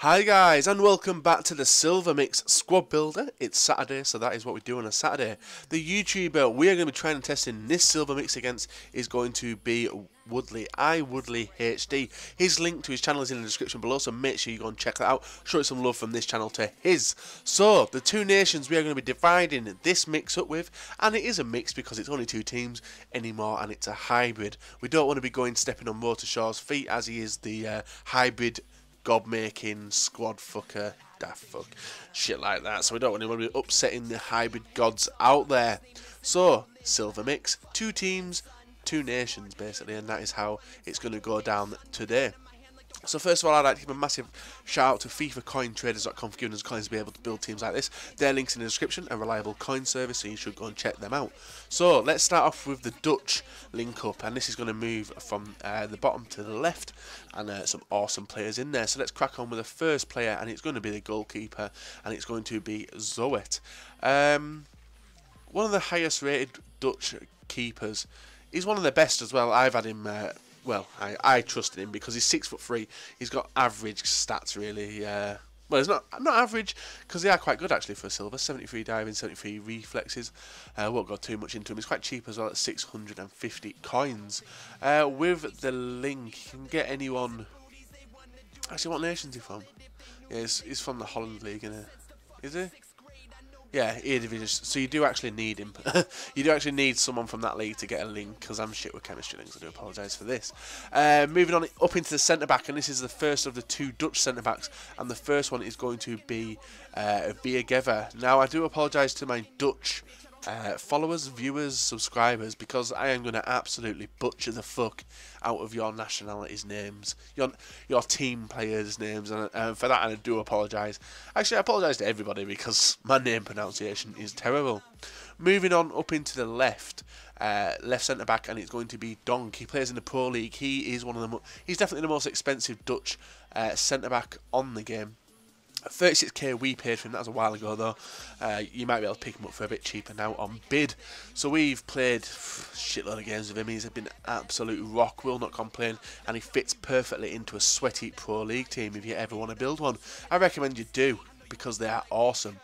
Hi guys and welcome back to the Silver Mix Squad Builder. It's Saturday so that is what we do on a Saturday. The YouTuber we are going to be trying and testing this Silver Mix against is going to be Woodley, I Woodley HD. His link to his channel is in the description below so make sure you go and check that out. Show some love from this channel to his. So the two nations we are going to be dividing this mix up with and it is a mix because it's only two teams anymore and it's a hybrid. We don't want to be going stepping on Motor Shaw's feet as he is the uh, hybrid gob making squad fucker daft fuck shit like that. So we don't want to be upsetting the hybrid gods out there. So silver mix two teams two nations basically and that is how it's going to go down today so first of all, I'd like to give a massive shout out to FIFACoinTraders.com for giving us coins to be able to build teams like this. Their links in the description, a reliable coin service, so you should go and check them out. So let's start off with the Dutch link up, and this is going to move from uh, the bottom to the left, and uh, some awesome players in there. So let's crack on with the first player, and it's going to be the goalkeeper, and it's going to be Zoet. Um, one of the highest rated Dutch keepers. He's one of the best as well. I've had him uh, well, I, I trusted him because he's six foot three. He's got average stats really. Uh, well, it's not not average because they are quite good actually for silver. 73 diving, 73 reflexes. Uh, won't go too much into him. He's quite cheap as well at 650 coins. Uh, with the link, you can get anyone. Actually, what nation's he from? Yeah, he's, he's from the Holland League, isn't he? Is he? Yeah, Eredivisie. So you do actually need him. you do actually need someone from that league to get a link, because I'm shit with chemistry links. I do apologise for this. Uh, moving on up into the centre back, and this is the first of the two Dutch centre backs, and the first one is going to be uh, Viergever. Now, I do apologise to my Dutch uh, followers, viewers, subscribers, because I am going to absolutely butcher the fuck out of your nationalities' names, your your team players' names, and uh, for that I do apologise. Actually, I apologise to everybody because my name pronunciation is terrible. Moving on up into the left, uh, left centre back, and it's going to be Donk. He plays in the Pro League. He is one of the. He's definitely the most expensive Dutch uh, centre back on the game. 36k we paid for him, that was a while ago though. Uh, you might be able to pick him up for a bit cheaper now on bid. So we've played shitload of games with him. He's been absolute rock, will not complain, and he fits perfectly into a sweaty Pro League team if you ever want to build one. I recommend you do because they are awesome.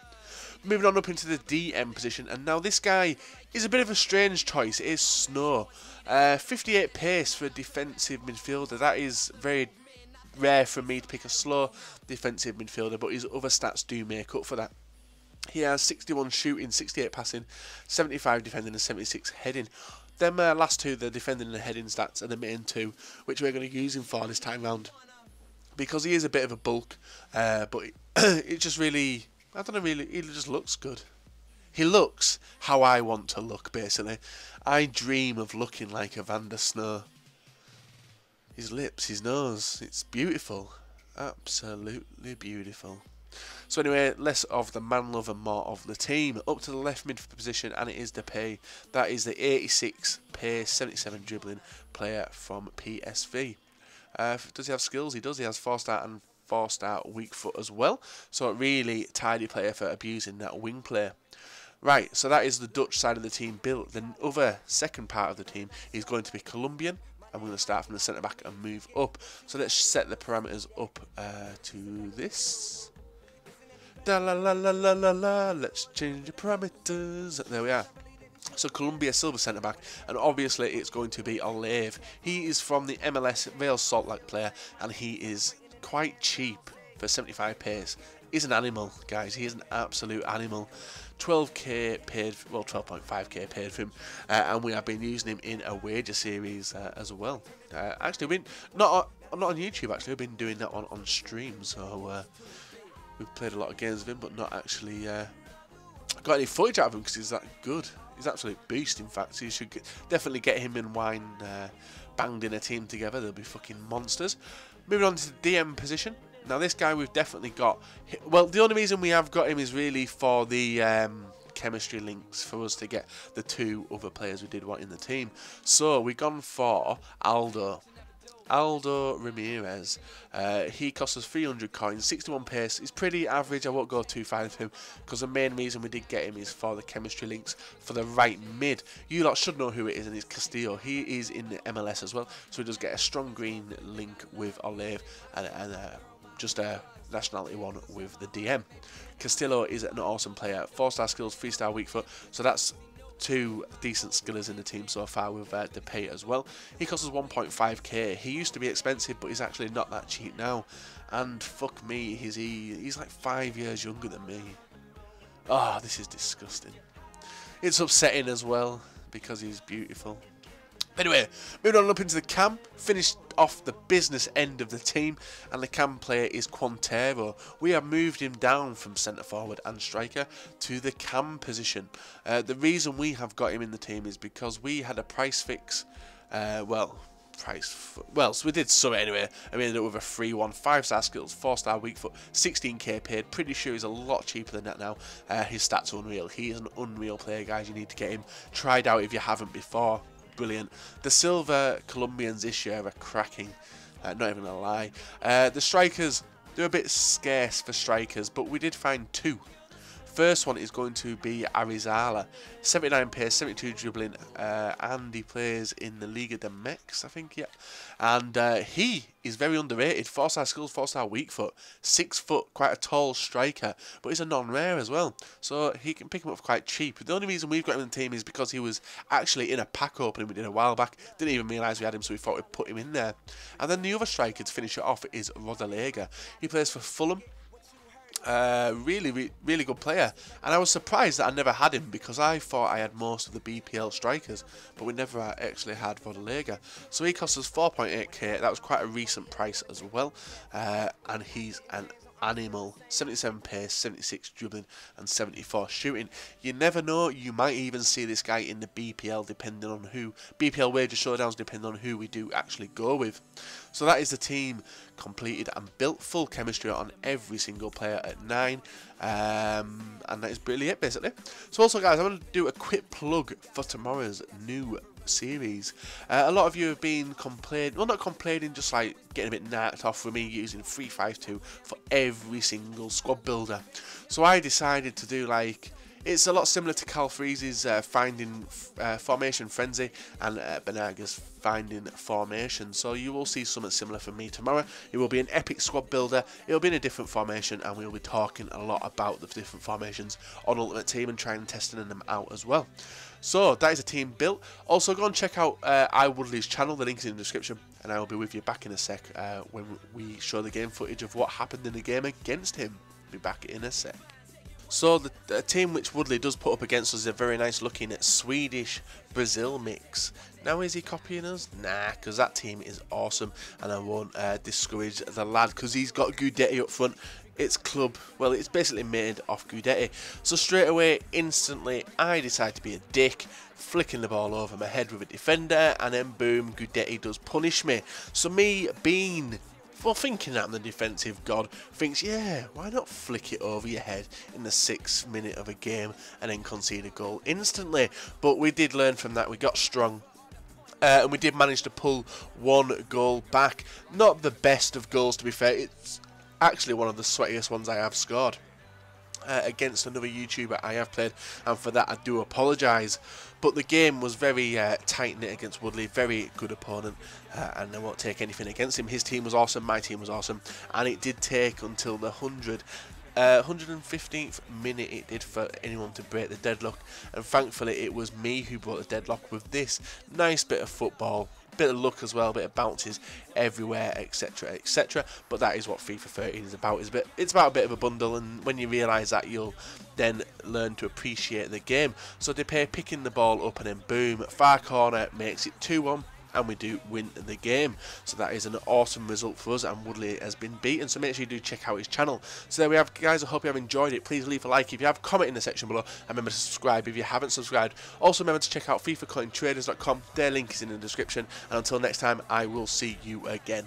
Moving on up into the DM position, and now this guy is a bit of a strange choice. It is Snow. Uh, 58 pace for a defensive midfielder. That is very rare for me to pick a slow defensive midfielder, but his other stats do make up for that. He has 61 shooting, 68 passing, 75 defending, and 76 heading. Them uh, last two, the defending and the heading stats, are the main two, which we're going to use him for this time round. Because he is a bit of a bulk, uh, but it, it just really, I don't know, really, he just looks good. He looks how I want to look, basically. I dream of looking like a Van der Snow. His lips, his nose, it's beautiful. Absolutely beautiful. So anyway, less of the man love and more of the team. Up to the left mid position, and it is Depay. That is the 86 pace, 77 dribbling player from PSV. Uh, does he have skills? He does. He has 4 star and 4 star weak foot as well. So a really tidy player for abusing that wing play. Right, so that is the Dutch side of the team built. The other second part of the team is going to be Colombian. I'm going to start from the centre back and move up. So let's set the parameters up uh, to this. Da la la la la la la. Let's change the parameters. There we are. So Colombia silver centre back, and obviously it's going to be Olave. He is from the MLS Real Salt Lake player, and he is quite cheap for 75 pace. He's an animal, guys. He is an absolute animal. 12k paid, well 12.5k paid for him, uh, and we have been using him in a wager series uh, as well. Uh, actually, we not on, not on YouTube. Actually, we've been doing that on on stream. So uh, we've played a lot of games with him, but not actually uh, got any footage out of him because he's that good. He's absolute beast. In fact, you should get, definitely get him and Wine uh, banged in a team together. They'll be fucking monsters. Moving on to the DM position. Now this guy we've definitely got. Well, the only reason we have got him is really for the um, chemistry links for us to get the two other players we did want in the team. So we've gone for Aldo. Aldo Ramirez. Uh, he costs us 300 coins, 61 pace. He's pretty average. I won't go too far with him because the main reason we did get him is for the chemistry links for the right mid. You lot should know who it is, and it's Castillo. He is in the MLS as well, so he does get a strong green link with Olave and, and uh, just a nationality one with the DM. Castillo is an awesome player, 4 star skills, 3 star weak foot, so that's two decent skillers in the team so far with uh, Depay as well. He costs us 1.5k. He used to be expensive, but he's actually not that cheap now. And fuck me, he's he, he's like five years younger than me. Oh, this is disgusting. It's upsetting as well because he's beautiful. Anyway, moving on up into the cam, finished off the business end of the team, and the cam player is Quintero. We have moved him down from centre forward and striker to the cam position. Uh, the reason we have got him in the team is because we had a price fix, uh, well, price. Well, so we did some anyway, and we ended up with a free one, five star skills, four star weak foot, 16k paid. Pretty sure he's a lot cheaper than that now. Uh, his stats are unreal. He is an unreal player, guys. You need to get him tried out if you haven't before brilliant. The silver Colombians this year are cracking, uh, not even a lie. Uh, the strikers, they're a bit scarce for strikers, but we did find two first one is going to be Arizala. 79 pace, 72 dribbling, uh, and he plays in the Liga de Mex, I think, yeah. And uh, he is very underrated. 4 star skills, 4 star weak foot, 6 foot, quite a tall striker, but he's a non rare as well. So he can pick him up quite cheap. The only reason we've got him in the team is because he was actually in a pack opening we did a while back. Didn't even realise we had him, so we thought we'd put him in there. And then the other striker to finish it off is Rodallega. He plays for Fulham. Uh, really, re really good player. And I was surprised that I never had him because I thought I had most of the BPL strikers, but we never actually had Rodallega. So he cost us 4.8k. That was quite a recent price as well. Uh, and he's an animal. 77 pace, 76 dribbling, and 74 shooting. You never know, you might even see this guy in the BPL depending on who, BPL wager showdowns depending on who we do actually go with. So that is the team completed and built full chemistry on every single player at 9. Um, and that is really it basically. So also guys, I'm going to do a quick plug for tomorrow's new series. Uh, a lot of you have been complaining, well not complaining, just like getting a bit knocked off with me using 352 for every single squad builder. So I decided to do like it's a lot similar to Cal Freeze's uh, Finding uh, Formation Frenzy and uh, Banaga's Finding Formation. So you will see something similar from me tomorrow. It will be an epic squad builder. It will be in a different formation and we will be talking a lot about the different formations on Ultimate Team and trying and testing them out as well. So that is a team built. Also go and check out uh, iWoodley's channel. The link is in the description and I will be with you back in a sec uh, when we show the game footage of what happened in the game against him. Be back in a sec. So the, the, team which Woodley does put up against us is a very nice looking Swedish Brazil mix. Now is he copying us? Nah, because that team is awesome and I won't uh, discourage the lad because he's got Guidetti up front. It's club, well it's basically made off Guidetti. So straight away, instantly, I decide to be a dick, flicking the ball over my head with a defender and then boom, Guidetti does punish me. So me being well, thinking that the defensive god thinks, yeah, why not flick it over your head in the sixth minute of a game and then concede a goal instantly? But we did learn from that. We got strong. Uh, and we did manage to pull one goal back. Not the best of goals, to be fair. It's actually one of the sweatiest ones I have scored uh, against another YouTuber I have played, and for that I do apologise. But the game was very uh, tight knit against Woodley, very good opponent, uh, and I won't take anything against him. His team was awesome, my team was awesome, and it did take until the 100 uh, 115th minute it did for anyone to break the deadlock and thankfully it was me who brought the deadlock with this nice bit of football bit of luck as well, a bit of bounces everywhere, etc., etc. But that is what FIFA 13 is about. It's, a bit, it's about a bit of a bundle, and when you realise that, you'll then learn to appreciate the game. So Depay picking the ball up and then boom, far corner makes it 2-1 and we do win the game. So that is an awesome result for us and Woodley has been beaten. So make sure you do check out his channel. So there we have guys. I hope you have enjoyed it. Please leave a like if you have, comment in the section below and remember to subscribe if you haven't subscribed. Also remember to check out FIFACointraders.com. Their link is in the description. And until next time, I will see you again.